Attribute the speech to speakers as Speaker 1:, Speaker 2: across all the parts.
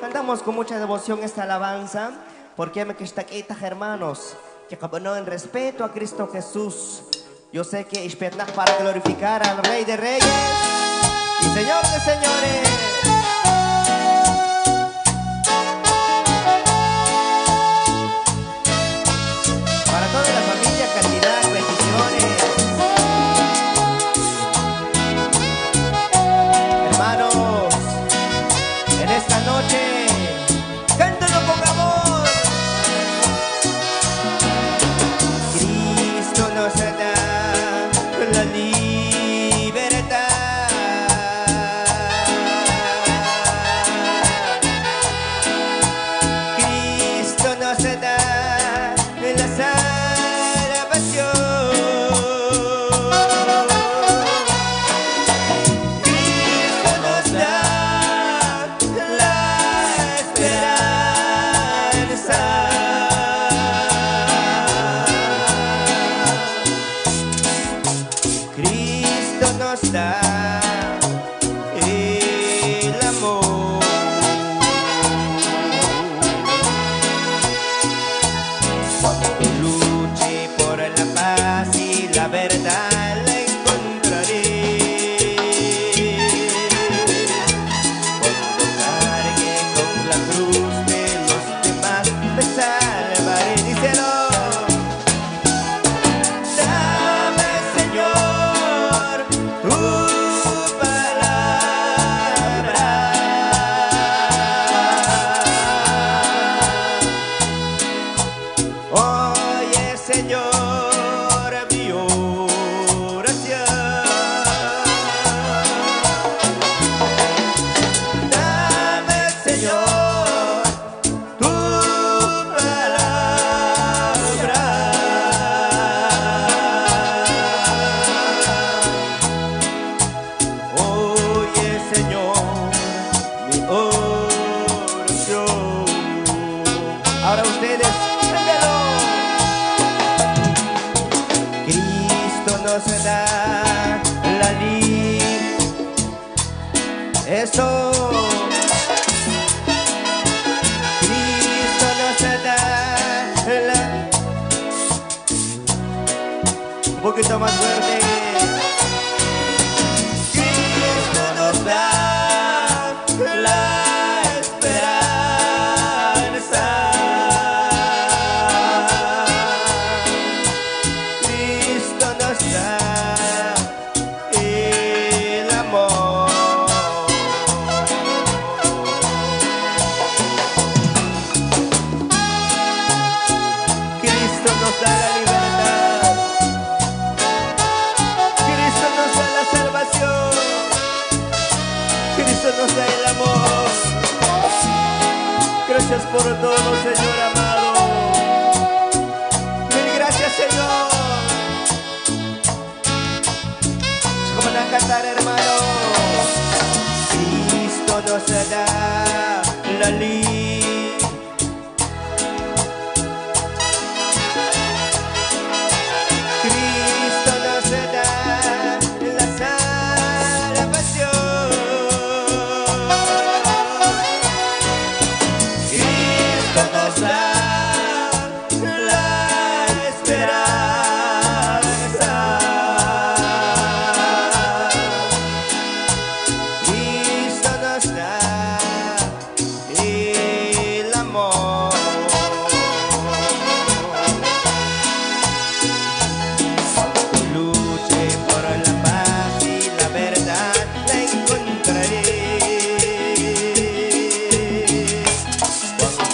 Speaker 1: Cantamos con mucha devoción esta alabanza, porque me que está hermanos, que no en respeto a Cristo Jesús. Yo sé que es para glorificar al Rey de Reyes cuando se da la ley. Eso. Cristo nos da la... Un poquito más fuerte. Gracias por
Speaker 2: todo,
Speaker 1: Señor amado.
Speaker 2: Mil gracias,
Speaker 1: Señor. Vamos
Speaker 2: a
Speaker 1: cantar, hermanos.
Speaker 2: Cristo
Speaker 1: nos da la luz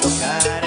Speaker 1: tocar.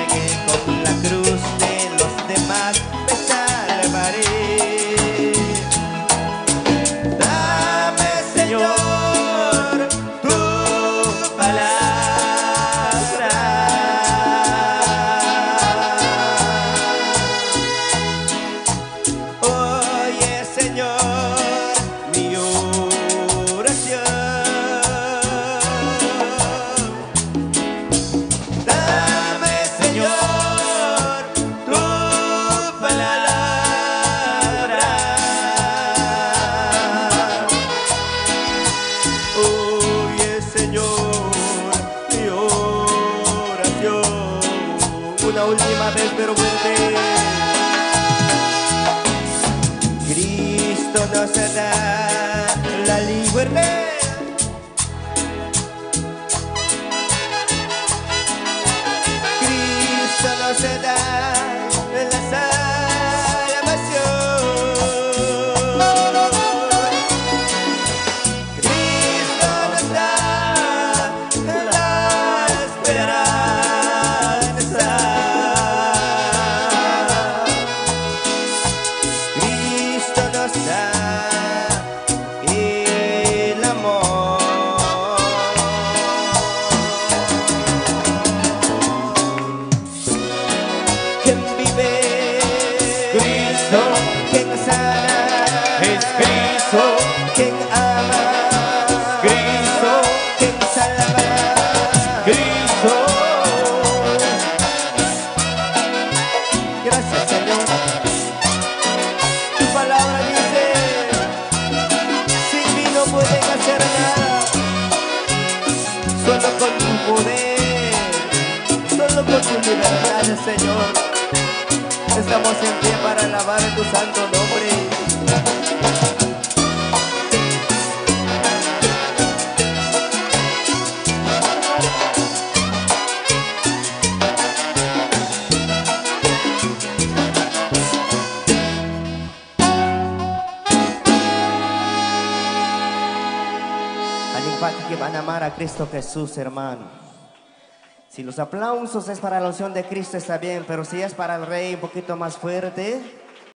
Speaker 1: Cristo nos da la libertad. Solo con tu poder, solo con tu libertad, Señor. Estamos en pie para alabar tu santo nombre. Que van a amar a Cristo Jesús, hermano. Si los aplausos es para la unción de Cristo está bien, pero si es para el Rey un poquito más fuerte,